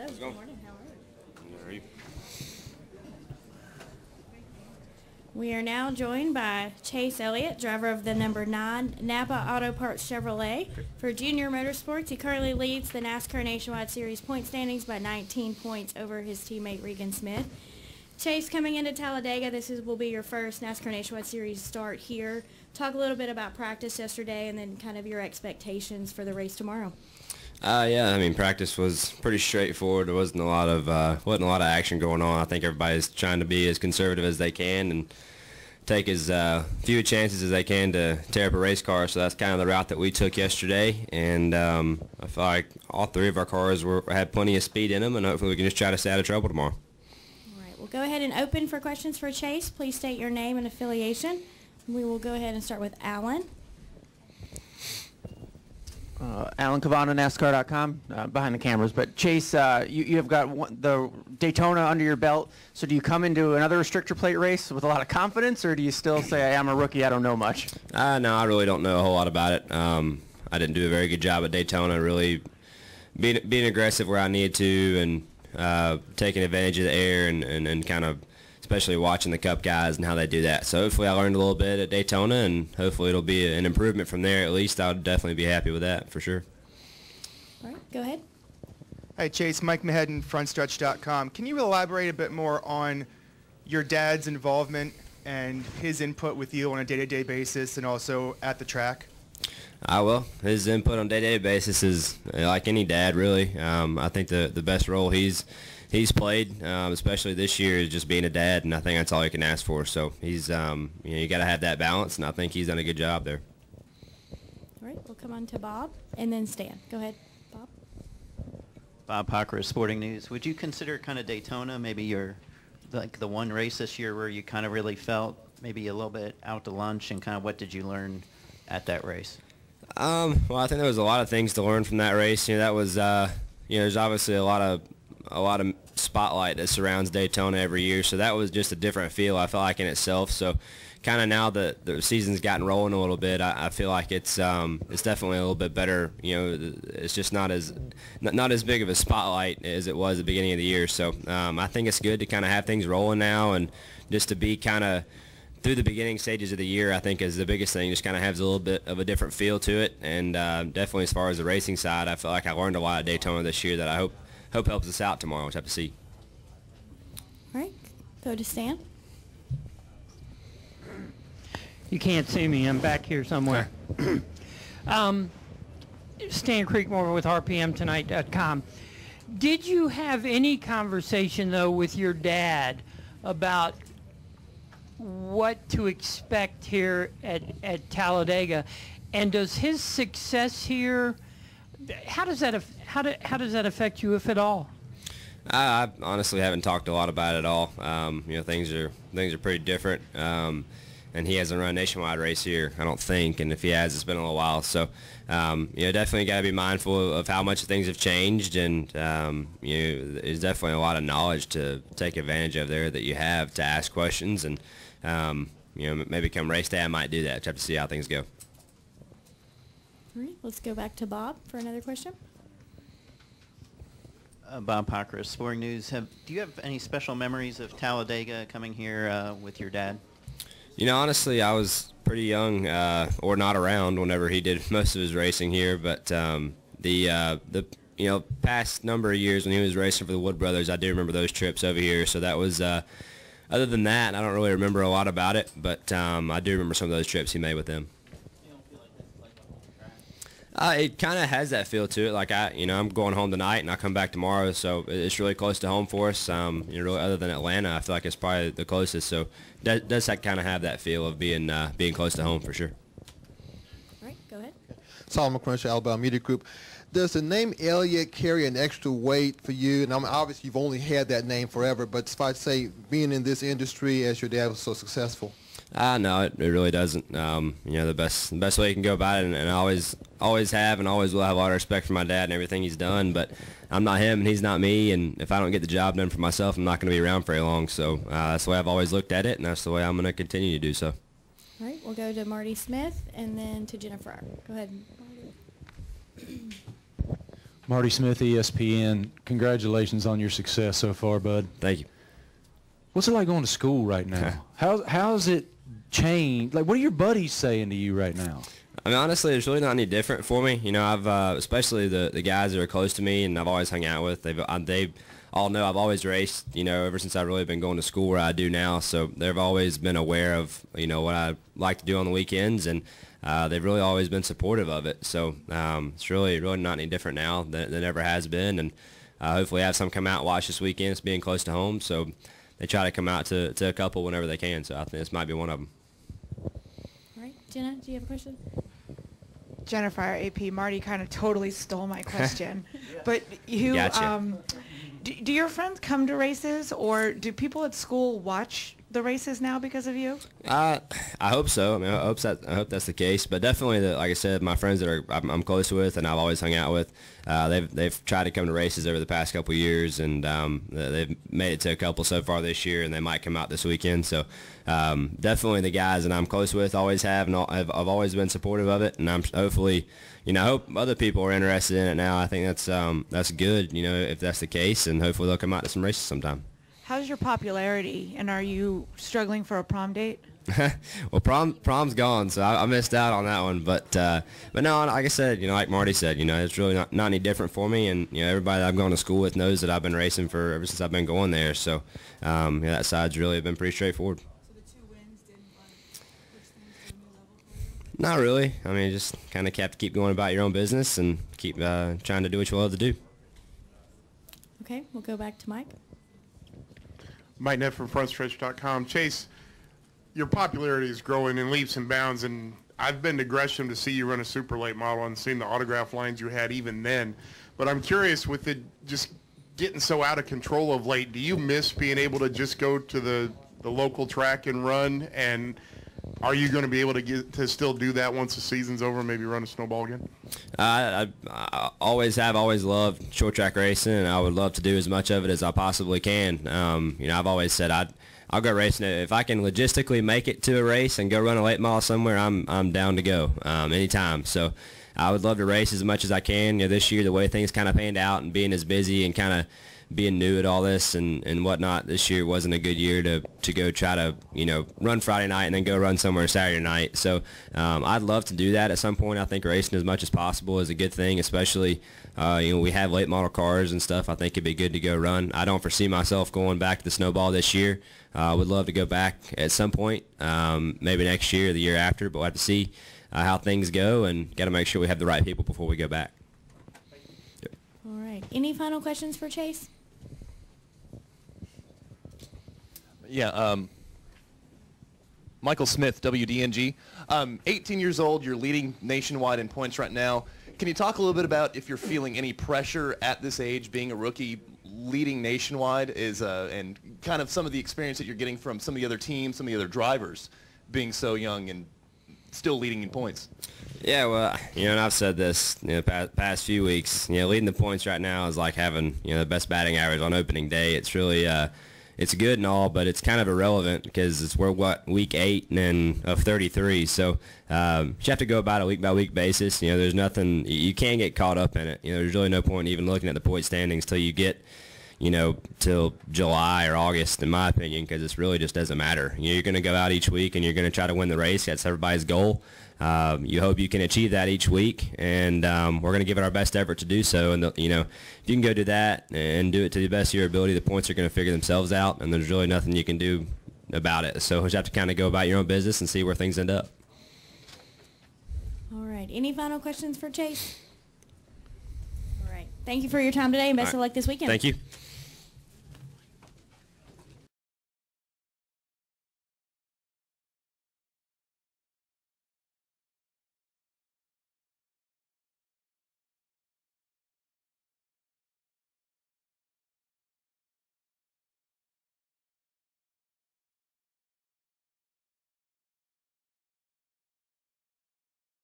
Hello, good morning, how are you? We are now joined by Chase Elliott, driver of the number 9 Napa Auto Parts Chevrolet. For JR Motorsports, he currently leads the NASCAR Nationwide Series point standings by 19 points over his teammate Regan Smith. Chase, coming into Talladega, this is, will be your first NASCAR Nationwide Series start here. Talk a little bit about practice yesterday and then kind of your expectations for the race tomorrow. Uh, yeah, I mean practice was pretty straightforward. There wasn't a lot of uh, wasn't a lot of action going on. I think everybody's trying to be as conservative as they can and take as uh, few chances as they can to tear up a race car. So that's kind of the route that we took yesterday. And um, I feel like all three of our cars were had plenty of speed in them, and hopefully we can just try to stay out of trouble tomorrow. All right, we'll go ahead and open for questions for Chase. Please state your name and affiliation. We will go ahead and start with Alan. Uh, Alan Cavanna, NASCAR.com, uh, behind the cameras. But Chase, uh, you, you have got one, the Daytona under your belt. So do you come into another restrictor plate race with a lot of confidence, or do you still say, I'm a rookie, I don't know much? Uh, no, I really don't know a whole lot about it. Um, I didn't do a very good job at Daytona, really being, being aggressive where I needed to and uh, taking advantage of the air and, and, and kind of especially watching the Cup guys and how they do that. So hopefully I learned a little bit at Daytona, and hopefully it'll be an improvement from there. At least I'll definitely be happy with that for sure. All right, go ahead. Hi, Chase. Mike Mahedin, frontstretch.com. Can you elaborate a bit more on your dad's involvement and his input with you on a day-to-day basis and also at the track? I will. his input on day-to-day basis is like any dad, really. Um, I think the the best role he's he's played, um, especially this year, is just being a dad, and I think that's all you can ask for. So he's, um, you know, you got to have that balance, and I think he's done a good job there. All right, we'll come on to Bob and then Stan. Go ahead, Bob. Bob Pockrass, Sporting News. Would you consider kind of Daytona maybe your like the one race this year where you kind of really felt maybe a little bit out to lunch, and kind of what did you learn at that race? Um, well, I think there was a lot of things to learn from that race. You know, that was, uh, you know, there's obviously a lot of a lot of spotlight that surrounds Daytona every year. So that was just a different feel I felt like in itself. So kind of now that the season's gotten rolling a little bit, I, I feel like it's um, it's definitely a little bit better. You know, it's just not as not, not as big of a spotlight as it was at the beginning of the year. So um, I think it's good to kind of have things rolling now and just to be kind of through the beginning stages of the year, I think is the biggest thing. Just kind of has a little bit of a different feel to it, and uh, definitely as far as the racing side, I feel like I learned a lot at Daytona this year that I hope hope helps us out tomorrow. We'll have to see. All right, go to Stan. You can't see me. I'm back here somewhere. um, Stan Creekmore with RPMTonight.com. Did you have any conversation, though, with your dad about what to expect here at, at Talladega? And does his success here – how does that how do, how does that affect you, if at all? I, I honestly haven't talked a lot about it at all. Um, you know, things are things are pretty different. Um, and he hasn't run a nationwide race here, I don't think. And if he has, it's been a little while. So, um, you know, definitely got to be mindful of how much things have changed. And, um, you know, there's definitely a lot of knowledge to take advantage of there that you have to ask questions. And, um, you know, maybe come race day, I might do that. Just have to see how things go. All right, let's go back to Bob for another question. Uh, Bob Pockrass, Sporting News. Have, do you have any special memories of Talladega coming here uh, with your dad? You know, honestly, I was pretty young uh, or not around whenever he did most of his racing here. But um, the uh, the you know past number of years when he was racing for the Wood Brothers, I do remember those trips over here. So that was. Uh, other than that, I don't really remember a lot about it, but um, I do remember some of those trips he made with them. Uh, it kind of has that feel to it. Like I, you know, I'm going home tonight and I come back tomorrow, so it's really close to home for us. Um, you know, really, other than Atlanta, I feel like it's probably the closest. So that does that kind of have that feel of being uh, being close to home for sure. All right, go ahead. Solomon Crenshaw, Alabama Media Group. Does the name Elliott carry an extra weight for you? And I mean, obviously you've only had that name forever, but if I say being in this industry as your dad was so successful. Uh, no, it, it really doesn't. Um, you know, the best the best way you can go about it, and, and, I always always have and always will have a lot of respect for my dad and everything he's done. But I'm not him, and he's not me. And if I don't get the job done for myself, I'm not going to be around very long. So uh, that's the way I've always looked at it, and that's the way I'm going to continue to do so. All right, we'll go to Marty Smith and then to Jennifer. Go ahead. Marty Smith, ESPN. Congratulations on your success so far, bud. Thank you. What's it like going to school right now? How how's it changed? Like, what are your buddies saying to you right now? I mean, honestly, it's really not any different for me. You know, I've uh, especially the the guys that are close to me and I've always hung out with. They've I, they all know I've always raced. You know, ever since I've really been going to school where I do now. So they've always been aware of you know what I like to do on the weekends, and uh, they've really always been supportive of it. So um, it's really really not any different now than, than ever has been, and uh, hopefully have some come out watch this weekend. It's being close to home, so they try to come out to, to a couple whenever they can. So I think this might be one of them. All right, Jenna, do you have a question? Jennifer, AP, Marty kind of totally stole my question. But you, Gotcha. um, do, do your friends come to races or do people at school watch the races now because of you? Uh, I hope so. I mean, I hope that I hope that's the case. But definitely, the, like I said, my friends that are I'm, I'm close with and I've always hung out with, uh, they've they've tried to come to races over the past couple years, and um, they've made it to a couple so far this year, and they might come out this weekend. So um, definitely, the guys that I'm close with always have, and I've, I've always been supportive of it, and I'm hopefully. You know, I hope other people are interested in it now. I think that's um, that's good. You know, if that's the case, and hopefully they'll come out to some races sometime. How's your popularity and are you struggling for a prom date? well, prom prom's gone, so I, I missed out on that one. But uh, but no, like I said, you know, like Marty said, you know, it's really not, not any different for me. And you know, everybody that I've gone to school with knows that I've been racing for ever since I've been going there. So um, yeah, that side's really been pretty straightforward. Not really. I mean, just kind of have to keep going about your own business and keep uh, trying to do what you love to do. Okay, we'll go back to Mike. Mike Neff from FrontStretch.com. Chase, your popularity is growing in leaps and bounds, and I've been to Gresham to see you run a super late model and seen the autograph lines you had even then. But I'm curious, with it just getting so out of control of late, do you miss being able to just go to the, the local track and run? And are you going to be able to get to still do that once the season's over? Maybe run a snowball again? I, I, always have, always loved short track racing, and I would love to do as much of it as I possibly can. Um, you know, I've always said I'd, I'll go racing if I can logistically make it to a race and go run a late model somewhere. I'm, I'm down to go um, anytime. So I would love to race as much as I can. You know, this year the way things kind of panned out and being as busy and kind of being new at all this and, and whatnot, this year wasn't a good year to, to go try to, you know, run Friday night and then go run somewhere Saturday night. So um, I'd love to do that at some point. I think racing as much as possible is a good thing, especially, uh, you know, we have late model cars and stuff. I think it'd be good to go run. I don't foresee myself going back to the snowball this year. I uh, would love to go back at some point, um, maybe next year or the year after, but we'll have to see uh, how things go and got to make sure we have the right people before we go back. All right. Any final questions for Chase? Yeah, um, Michael Smith, WDNG. Um, 18 years old, you're leading nationwide in points right now. Can you talk a little bit about if you're feeling any pressure at this age, being a rookie, leading nationwide, is uh, and kind of some of the experience that you're getting from some of the other teams, some of the other drivers, being so young and still leading in points? Yeah, well, you know, and I've said this you know, past, past few weeks. You know, leading the points right now is like having you know the best batting average on opening day. It's really uh, it's good and all, but it's kind of irrelevant because it's we're what week eight and then of 33. So um, you have to go about a week by week basis. You know, there's nothing you can't get caught up in it. You know, there's really no point in even looking at the point standings till you get you know, till July or August, in my opinion, because it really just doesn't matter. You know, you're going to go out each week and you're going to try to win the race. That's everybody's goal. Um, you hope you can achieve that each week, and um, we're going to give it our best effort to do so. And the, you know, if you can go do that and do it to the best of your ability, the points are going to figure themselves out, and there's really nothing you can do about it. So you just have to kind of go about your own business and see where things end up. All right. Any final questions for Chase? All right. Thank you for your time today, and best All of luck this weekend. Thank you.